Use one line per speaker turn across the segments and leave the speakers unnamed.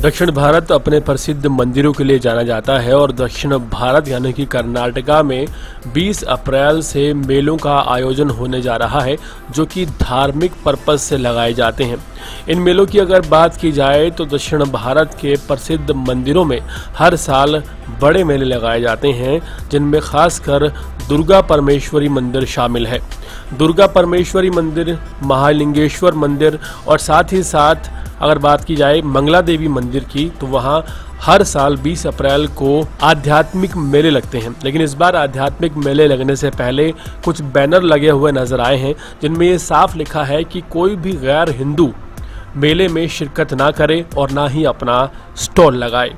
दक्षिण भारत अपने प्रसिद्ध मंदिरों के लिए जाना जाता है और दक्षिण भारत यानी कि कर्नाटका में 20 अप्रैल से मेलों का आयोजन होने जा रहा है, जो कि धार्मिक पर्पज से लगाए जाते हैं। इन मेलों की अगर बात की जाए तो दक्षिण भारत के प्रसिद्ध मंदिरों में हर साल बड़े मेले लगाए जाते हैं, जिनमें खासकर दुर्गा परमेश्वरी मंदिर शामिल है। दुर्गा परमेश्वरी मंदिर, महालिंगेश्वर मंदिर और साथ ही साथ अगर बात की जाए मंगला देवी मंदिर की तो वहाँ हर साल 20 अप्रैल को आध्यात्मिक मेले लगते हैं। लेकिन इस बार आध्यात्मिक मेले लगने से पहले कुछ बैनर लगे हुए नज़र आए हैं, जिनमें ये साफ़ लिखा है कि कोई भी गैर हिंदू मेले में शिरकत ना करे और ना ही अपना स्टॉल लगाए।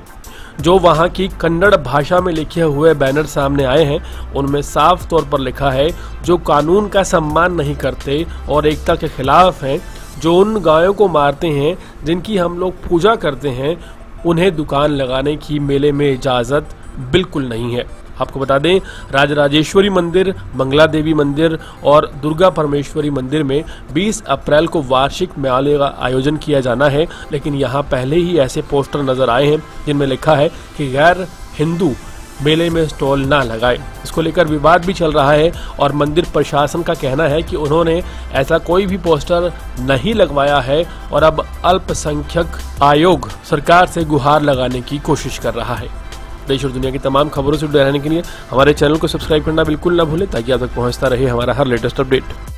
जो वहाँ की कन्नड़ भाषा में लिखे हुए बैनर सामने आए हैं, उनमें साफ़ तौर पर लिखा है, जो कानून का सम्मान नहीं करते और एकता के खिलाफ हैं, जो उन गायों को मारते हैं, जिनकी हम लोग पूजा करते हैं, उन्हें दुकान लगाने की मेले में इजाज़त बिल्कुल नहीं है। आपको बता दें राजराजेश्वरी मंदिर, मंगला देवी मंदिर और दुर्गा परमेश्वरी मंदिर में 20 अप्रैल को वार्षिक मेले का आयोजन किया जाना है, लेकिन यहाँ पहले ही ऐसे पोस्टर नज़र आए हैं, जिनमें लिखा है कि गैर हिंदू मेले में स्टॉल ना लगाए। इसको लेकर विवाद भी चल रहा है और मंदिर प्रशासन का कहना है कि उन्होंने ऐसा कोई भी पोस्टर नहीं लगवाया है और अब अल्पसंख्यक आयोग सरकार से गुहार लगाने की कोशिश कर रहा है। देश और दुनिया की तमाम खबरों से जुड़े रहने के लिए हमारे चैनल को सब्सक्राइब करना बिल्कुल ना भूलें ताकि आप तक पहुँचता रहे हमारा हर लेटेस्ट अपडेट।